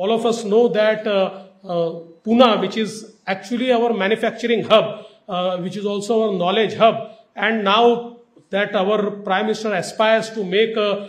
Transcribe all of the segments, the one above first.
all of us know that uh, uh, Pune, which is actually our manufacturing hub, uh, which is also our knowledge hub, and now that our Prime Minister aspires to make, uh,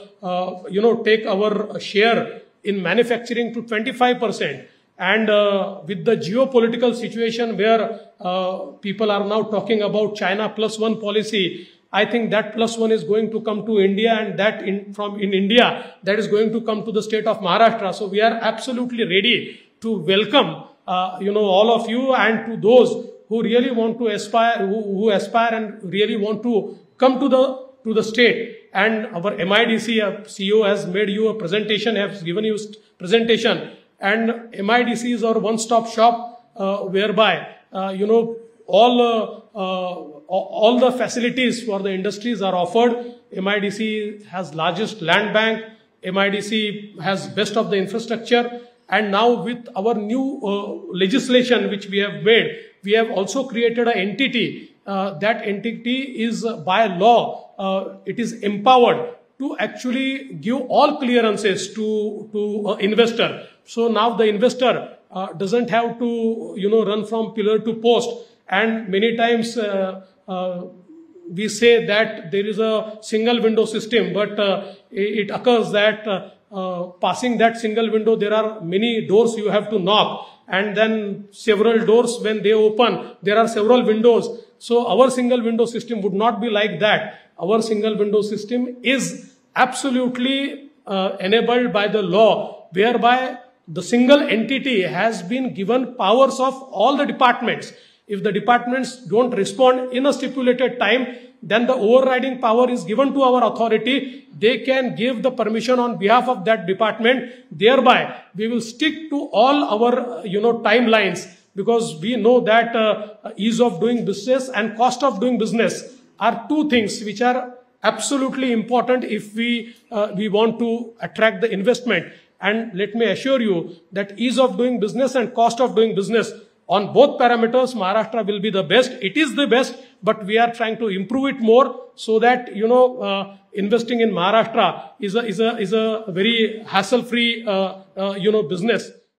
you know, take our share in manufacturing to 25%. And uh, with the geopolitical situation where uh, people are now talking about China plus one policy, I think that plus one is going to come to India and that in, from in India, that is going to come to the state of Maharashtra. So we are absolutely ready to welcome, uh, you know, all of you and to those who really want to aspire, who, who aspire and really want to come to the, to the state. And our MIDC uh, CEO has made you a presentation, has given you presentation. And MIDC is our one-stop shop, uh, whereby, uh, you know, all uh, all the facilities for the industries are offered. MIDC has largest land bank. MIDC has best of the infrastructure. And now with our new uh, legislation which we have made, we have also created an entity. Uh, that entity is uh, by law, uh, it is empowered to actually give all clearances to, to investor. So now the investor uh, doesn't have to, you know, run from pillar to post. And many times uh, uh, we say that there is a single window system, but uh, it occurs that uh, passing that single window, there are many doors you have to knock and then several doors when they open, there are several windows. So our single window system would not be like that. Our single window system is absolutely uh, enabled by the law, whereby the single entity has been given powers of all the departments. If the departments don't respond in a stipulated time, then the overriding power is given to our authority. They can give the permission on behalf of that department. Thereby, we will stick to all our, you know, timelines because we know that uh, ease of doing business and cost of doing business are two things which are absolutely important if we, uh, we want to attract the investment. And let me assure you that ease of doing business and cost of doing business on both parameters, Maharashtra will be the best. It is the best, but we are trying to improve it more so that, you know, uh, investing in Maharashtra is a, is a, is a very hassle-free, uh, uh, you know, business.